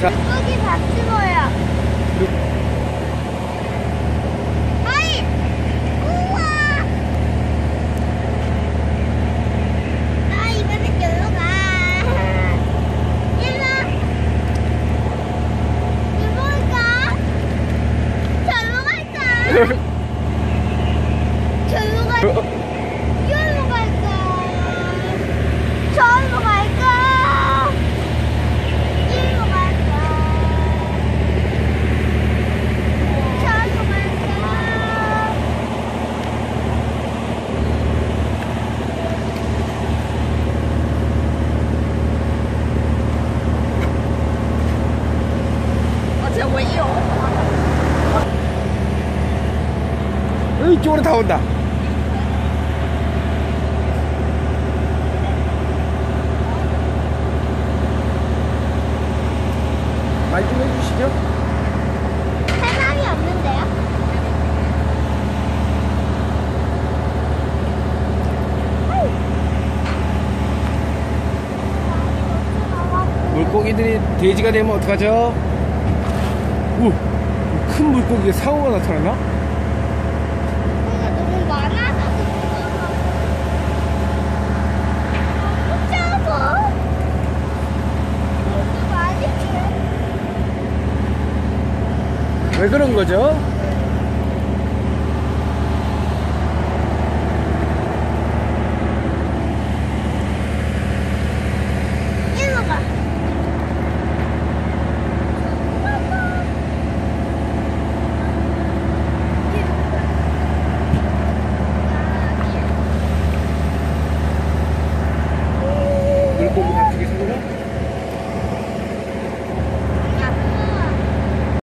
자. 물고기 다 찍어요. 아이! 우와! 나 이번엔 여기로 가. 일로. 일로 가. 절로 갈까? 절로 갈까? 여기로 갈까? 절로 갈까? 이리로 갈까? 저리로 갈까? 이쪽으로 다 온다. 말좀 해주시죠. 사람이 없는데요? 물고기들이 돼지가 되면 어떡하죠? 우, 큰 물고기에 상어가 나타나나? 물고기가 너무 많아서. 너무 많이 왜 그런 거죠?